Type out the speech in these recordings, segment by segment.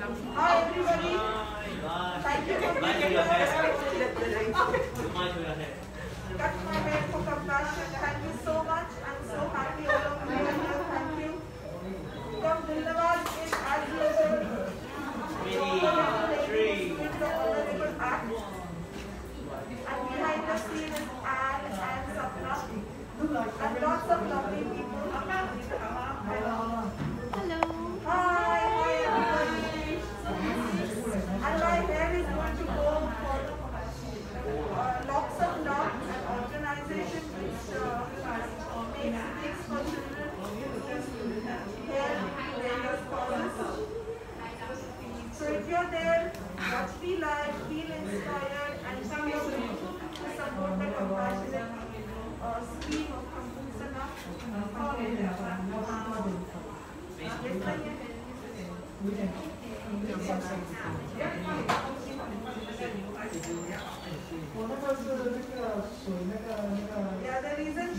Hi everybody. Thank you for being here. Cut my hair for compassion. Thank you so much. I'm so happy all of you are here. Thank you. From Dillawad is as usual. With the honorable act. And behind the scene is Anne and Sapna. And lots of lovely people. Hello. Hi, hi everybody. And my hair is going to go for uh, lots of love and organization which uh, makes things for children hair various causes. So if you're there, watch Be Live, feel inspired, and come here to support the compassionate uh, scheme of Kampung Senang. Yeah, the reason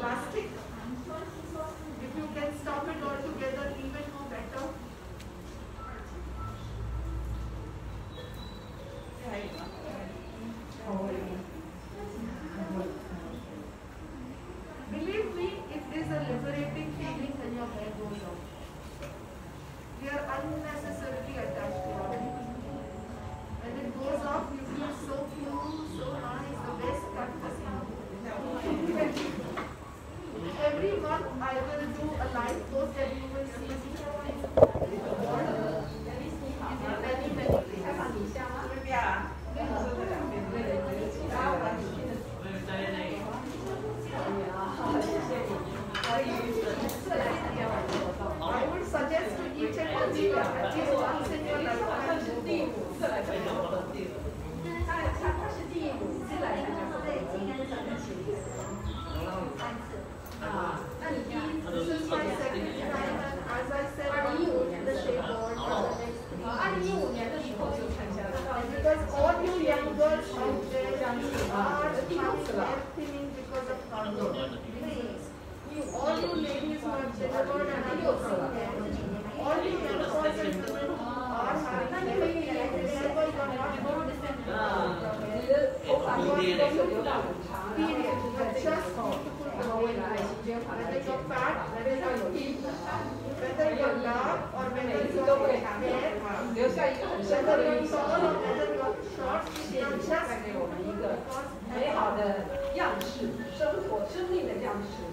plastic. 第一年，第一年是在这个时候，然后为了爱心捐款，在这个班儿非常有意义。生活生命的样式，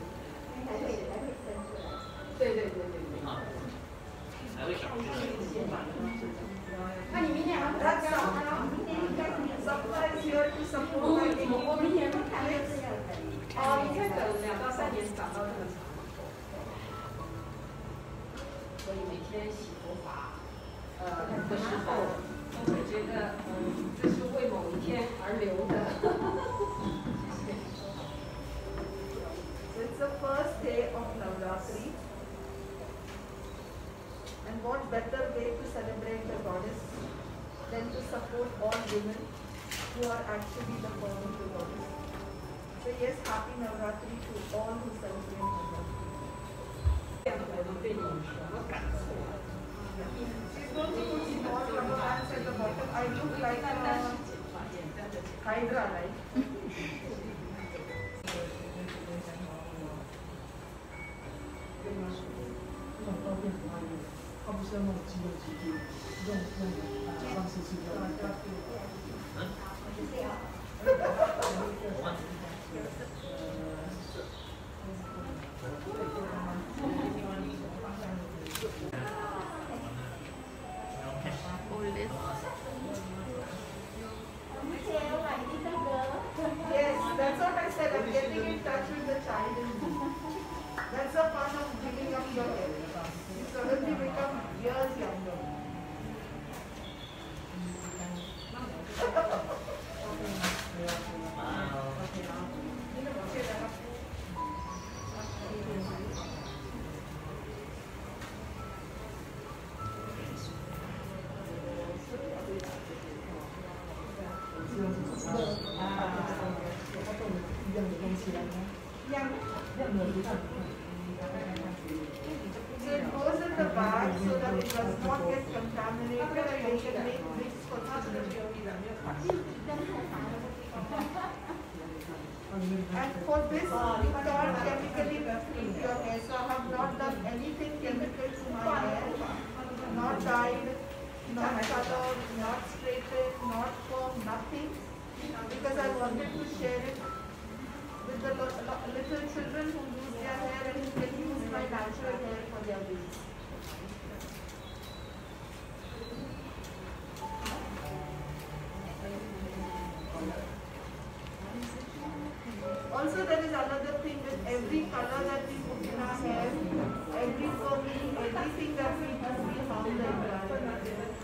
celebrate the goddess than to support all women who are actually the form of the goddess. So yes, happy Navratri to all who celebrate Navratri. She's going to put small rubber bands at the bottom. I look like a Hydra, right? seulement qui. Yes, that's what I said. I'm getting in touch with So it goes in the bag so that it does not get contaminated and they can make mix for And for this, we can't chemically treat your hair. So I have not done anything chemical to my hair. Not dyed, not colored, not straightened, not perm, nothing. Because I wanted to share it with the little children who lose their hair and who can use my natural hair for their wigs. Also, there is another thing with every color that we put in our hair, every foaming, everything that we do, we harm the environment.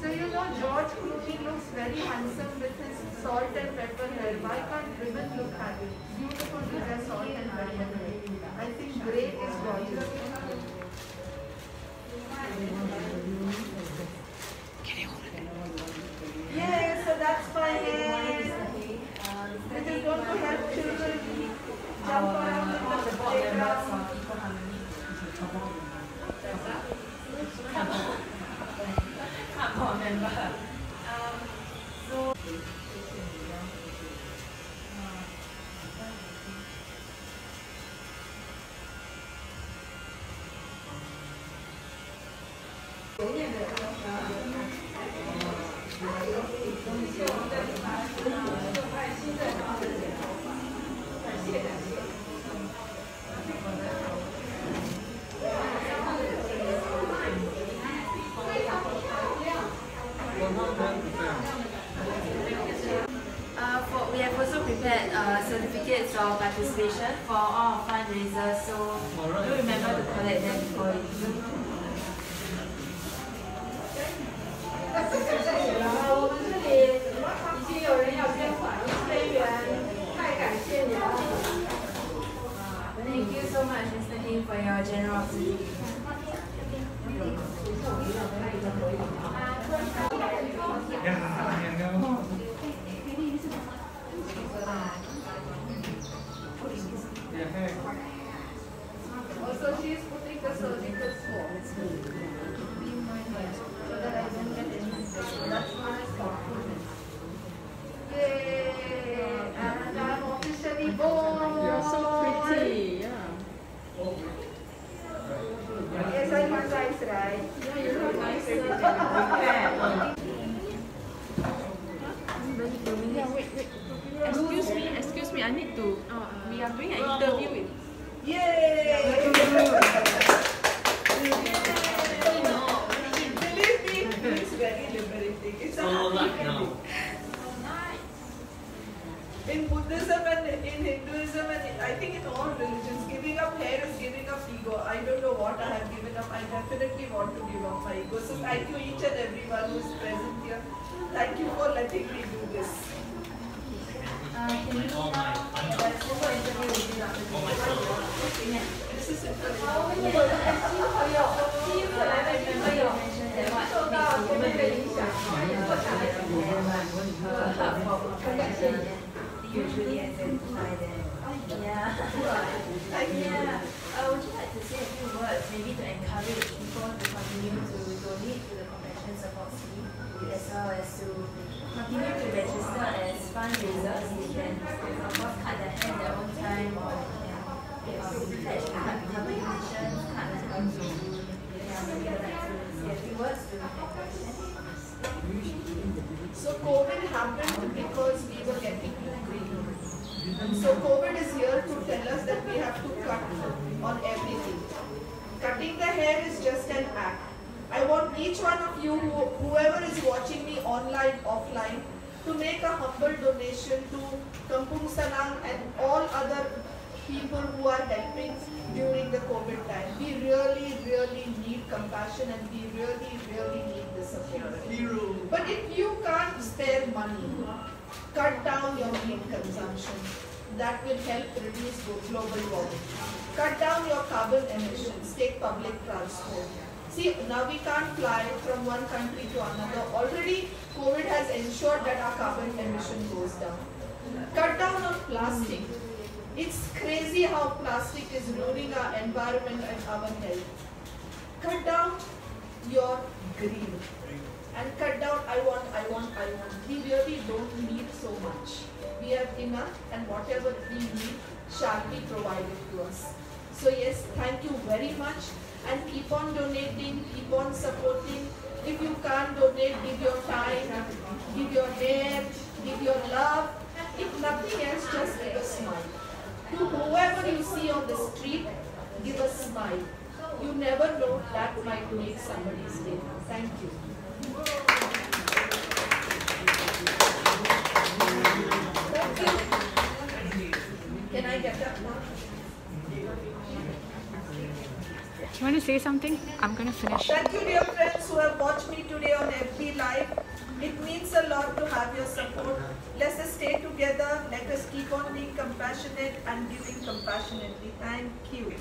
So you know George Clooney looks very handsome with his salt and pepper hair. Why can't women look happy? Beautiful with their salt and pepper hair. I think grey is gorgeous. Yay, so that's my hair. It is going to help children jump around in the playground. Uh, participation for all fundraisers, so do remember to collect them before you leave. Thank you so much, Mr. Hing, for your generosity. Very liberating. It's a happy feeling. In Buddhism and in Hinduism and I think in all religions, giving up hair is giving up ego. I don't know what I have given up. I definitely want to give up my ego. So thank you each and everyone who is present here. Thank you for letting me do this. Uh, can you now let's do an interview with you after this? This is it. Them. Yeah. yeah. Would you like to say a few words, maybe to encourage people to continue to donate to the Support Scheme, as well as to continue to register as fundraisers? Can, of course, cut their their own time, can cut yeah, a few words. So COVID happened because we were getting too greedy. So COVID is here to tell us that we have to cut on everything. Cutting the hair is just an act. I want each one of you, who- whoever is watching me online, offline, to make a humble donation to Kampung Senang and all other people who are helping during the COVID time. We really, really need compassion and we really, really need the support. But if you can't spare money, cut down your meat consumption. That will help reduce global warming. Cut down your carbon emissions. Take public transport. See, now we can't fly from one country to another. Already, COVID has ensured that our carbon emission goes down. Cut down on plastic. It's crazy how plastic is ruining our environment and our health. Cut down your greed. And cut down, I want, I want, I want. We really don't need so much. We have enough and whatever we need shall be provided to us. So yes, thank you very much and keep on donating, keep on supporting. If you can't donate, give your time, give your hair, give your love. If nothing else, just give a smile. To whoever you see on the street, give a smile. You never know that might make somebody's day. Thank you. Can I get up now? You want to say something? I'm gonna finish. Thank you, dear friends who have watched me today on FB Live. It means a lot to have your support. Let us stay together. Let us keep on being compassionate and giving compassionately. Thank you.